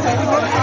హోలీ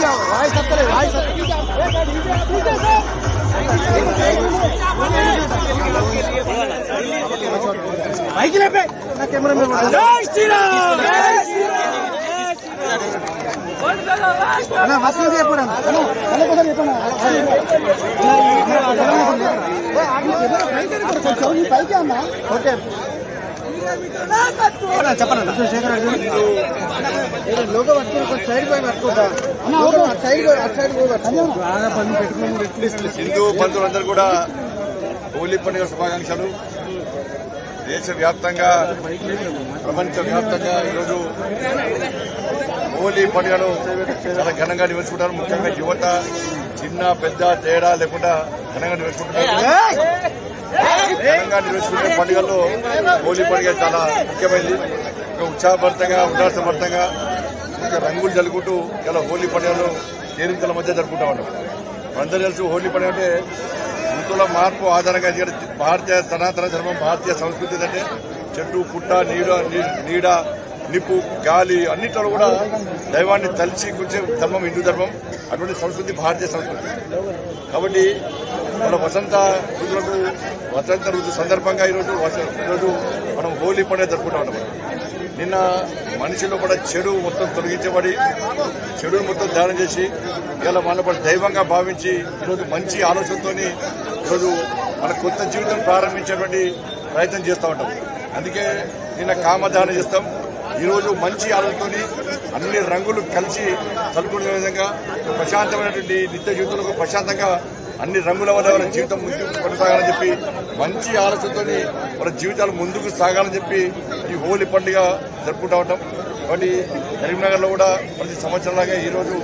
नीचे आओ भाई के पे ना कैमरा में जय श्री राम ना वासी से पूरा हेलो हेलो को ये तो ना आगे चलो भाई के ऊपर चलो भाई के ना ओके హిందూ బంధువులందరూ కూడా హోలీ పండుగ శుభాకాంక్షలు. దేశవ్యాప్తంగా ప్రపంచ వ్యాప్తంగా ఈరోజు హోలీ పండుగను చాలా ఘనంగా నిర్వహించుకుంటారు. ముఖ్యంగా యువత చిన్న పెద్ద తేడా లేకుండా ఘనంగా నిర్వహించుకుంటారు తెలంగాణ నిర్వహించుకునే పండుగల్లో హోలీ పండుగ చాలా ముఖ్యమైనది. ఉత్సాహభరితంగా ఉల్లాసభరితంగా ఇంకా రంగులు జరుపుకుంటూ ఇలా హోలీ పండుగను కేరింతల మధ్య జరుపుకుంటా ఉంటాం. మనందరూ తెలుసు హోలీ పండుగ అంటే ఋతువుల మార్పు ఆధారంగా భారతీయ సనాతన ధర్మం భారతీయ సంస్కృతి అంటే చెట్టు పుట్ట నీడ నీ- నీడ నిప్పు గాలి అన్నిట్లో కూడా దైవాన్ని తలిచి కూర్చే ధర్మం హిందూ ధర్మం అటువంటి సంస్కృతి భారతీయ సంస్కృతి. కాబట్టి మన వసంత ఋతువులకు వసంత ఋతు సందర్భంగా ఈరోజు వస- ఈరోజు మనం హోలీ పండుగ జరుపుకుంటా ఉంటాం నిన్న మనిషిలో కూడా చెడు మొత్తం తొలగించబడి చెడును మొత్తం ధ్యానం చేసి ఇలా మన దైవంగా భావించి ఈరోజు మంచి ఆలోచనతోని ఈరోజు మన కొత్త జీవితం ప్రారంభించేటువంటి ప్రయత్నం చేస్తూ ఉంటాం. అందుకే నిన్న కామదానం చేస్తాం. ఈరోజు మంచి ఆలోచనతోని అన్ని రంగులు కలిసి చదువుకునే విధంగా ప్రశాంతమైనటువంటి నిత్య జీవితంలో ప్రశాంతంగా అన్ని రంగుల వల్ల మన జీవితం ముందుకు కొనసాగాలని చెప్పి మంచి ఆలోచనతోని మన జీవితాలు ముందుకు సాగాలని చెప్పి ఈ హోలీ పండుగ జరుపుకుంటా ఉంటాం. కాబట్టి కరీంనగర్లో కూడా ప్రతి సంవత్సరంలాగా ఈ రోజు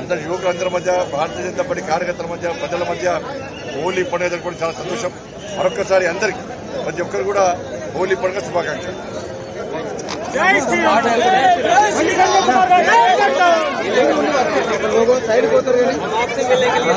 అందరి యువకులందరి మధ్య భారతీయ జనతా పార్టీ కార్యకర్తల మధ్య ప్రజల మధ్య హోలీ పండుగ జరుపుకోవడం చాలా సంతోషం. మరొకసారి అందరికీ ప్రతి ఒక్కరు కూడా హోలీ పండుగ శుభాకాంక్షలు. लोगों साइड को उतर गए आपसे मिलने के लिए